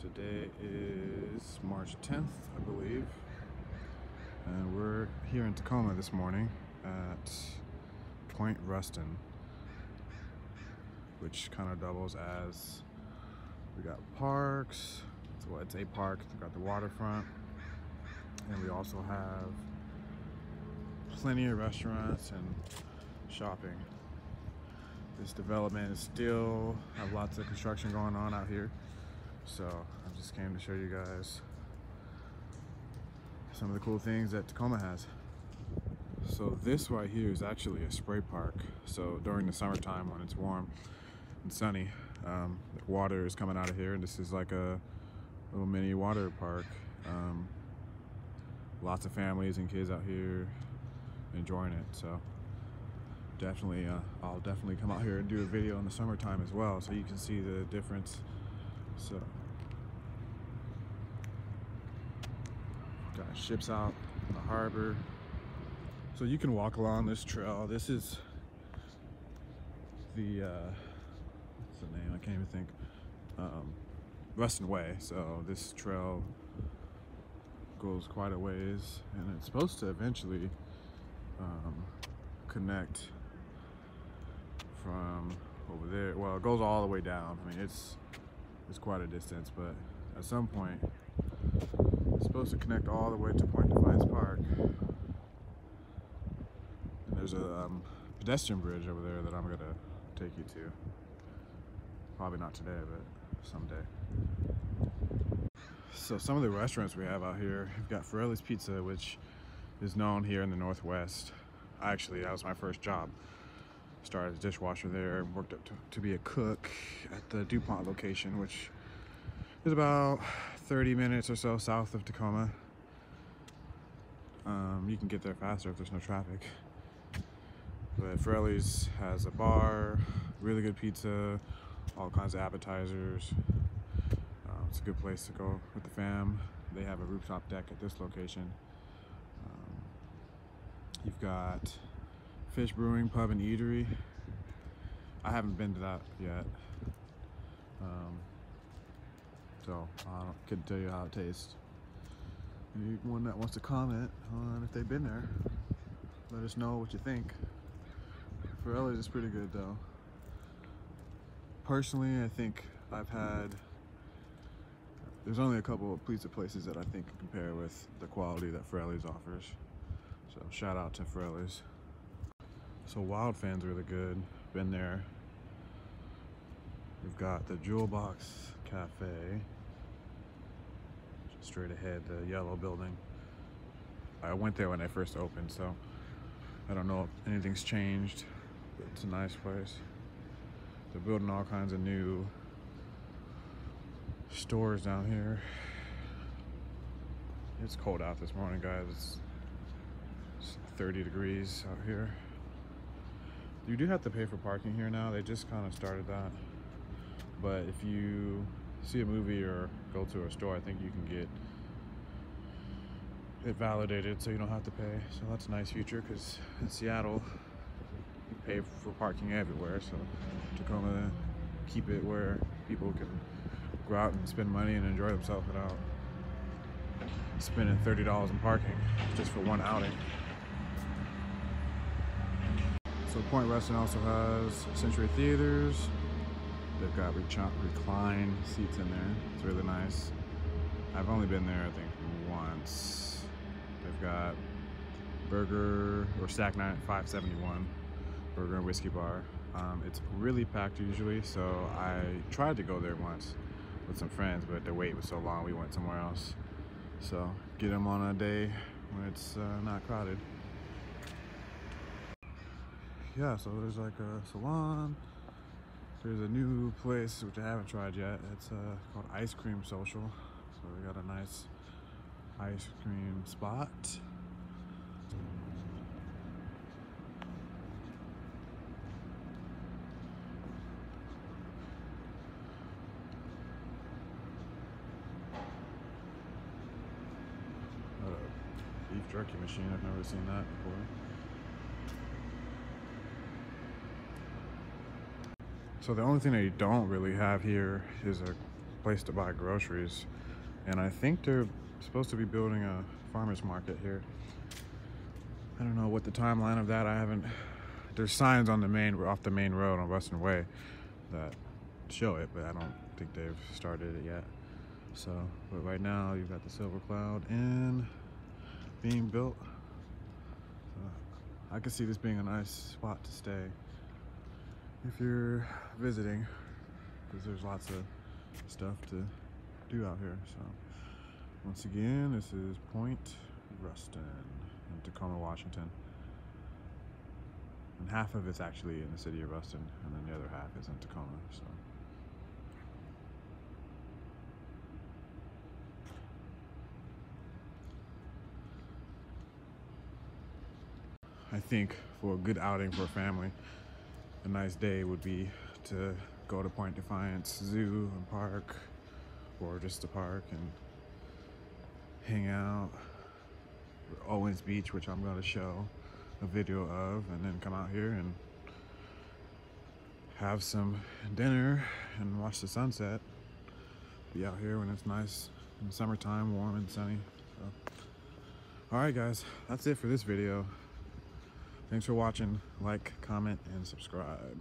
Today is March 10th, I believe, and we're here in Tacoma this morning at Point Ruston, which kind of doubles as we got parks. It's, it's a park. We got the waterfront, and we also have plenty of restaurants and shopping. This development is still have lots of construction going on out here. So I just came to show you guys some of the cool things that Tacoma has. So this right here is actually a spray park. So during the summertime when it's warm and sunny, um, water is coming out of here and this is like a little mini water park. Um, lots of families and kids out here enjoying it. So definitely, uh, I'll definitely come out here and do a video in the summertime as well so you can see the difference. So, got ships out in the harbor. So you can walk along this trail. This is the, uh, what's the name? I can't even think. Um, Ruston Way. So this trail goes quite a ways and it's supposed to eventually um, connect from over there. Well, it goes all the way down. I mean, it's it's quite a distance, but at some point, it's supposed to connect all the way to Point Defiance Park. And there's a um, pedestrian bridge over there that I'm gonna take you to. Probably not today, but someday. So some of the restaurants we have out here, we've got Farrelli's Pizza, which is known here in the Northwest. Actually, that was my first job. Started as a dishwasher there, worked up to, to be a cook at the DuPont location, which is about 30 minutes or so south of Tacoma. Um, you can get there faster if there's no traffic. But Farrelli's has a bar, really good pizza, all kinds of appetizers. Uh, it's a good place to go with the fam. They have a rooftop deck at this location. Um, you've got Fish Brewing Pub and Eatery. I haven't been to that yet. Um, so I couldn't tell you how it tastes. Anyone that wants to comment on if they've been there, let us know what you think. Farrelli's is pretty good though. Personally, I think I've had, there's only a couple of pizza places that I think compare with the quality that Farrelli's offers. So shout out to Farrelli's. So Wildfin's really good. Been there. We've got the Jewel Box Cafe. Straight ahead, the yellow building. I went there when I first opened, so I don't know if anything's changed. It's a nice place. They're building all kinds of new stores down here. It's cold out this morning, guys. It's 30 degrees out here. You do have to pay for parking here now. They just kind of started that. But if you see a movie or go to a store, I think you can get it validated so you don't have to pay. So that's a nice feature because in Seattle, you pay for parking everywhere. So Tacoma, keep it where people can go out and spend money and enjoy themselves without spending $30 in parking just for one outing. So Point Ruston also has Century Theaters. They've got recline seats in there. It's really nice. I've only been there, I think, once. They've got burger or stack night 571 burger and whiskey bar. Um, it's really packed usually, so I tried to go there once with some friends, but the wait was so long, we went somewhere else. So get them on a day when it's uh, not crowded yeah, so there's like a salon. There's a new place which I haven't tried yet. It's uh, called Ice Cream Social. So we got a nice ice cream spot. beef jerky machine. I've never seen that before. So the only thing they don't really have here is a place to buy groceries. And I think they're supposed to be building a farmer's market here. I don't know what the timeline of that, I haven't, there's signs on the main, off the main road on Western Way that show it, but I don't think they've started it yet. So, but right now you've got the Silver Cloud Inn being built. So I can see this being a nice spot to stay if you're visiting, because there's lots of stuff to do out here. So once again, this is Point Ruston in Tacoma, Washington. And half of it's actually in the city of Ruston, and then the other half is in Tacoma. So. I think for a good outing for a family, a nice day would be to go to Point Defiance Zoo and Park, or just the park and hang out. Owens Beach, which I'm going to show a video of, and then come out here and have some dinner and watch the sunset. Be out here when it's nice in summertime, warm and sunny. So. Alright guys, that's it for this video. Thanks for watching. Like, comment, and subscribe.